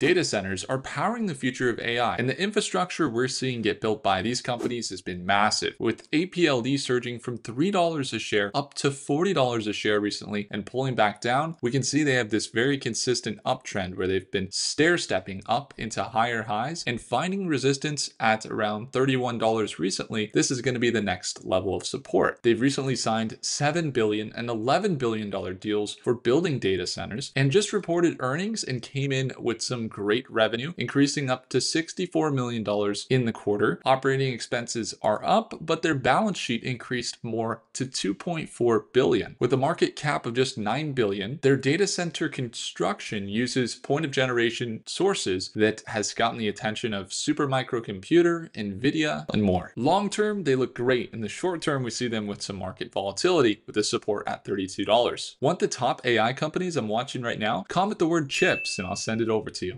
Data centers are powering the future of AI, and the infrastructure we're seeing get built by these companies has been massive, with APLD surging from $3 a share up to $40 a share recently and pulling back down. We can see they have this very consistent uptrend where they've been stair stepping up into higher highs and finding resistance at around $31 recently. This is going to be the next level of support. They've recently signed $7 billion and $11 billion deals for building data centers and just reported earnings and came in with some great revenue, increasing up to $64 million in the quarter. Operating expenses are up, but their balance sheet increased more to 2.4 billion. With a market cap of just 9 billion, their data center construction uses point of generation sources that has gotten the attention of Supermicro Computer, Nvidia, and more. Long term, they look great. In the short term, we see them with some market volatility with the support at $32. Want the top AI companies I'm watching right now? Comment the word chips and I'll send it over to you.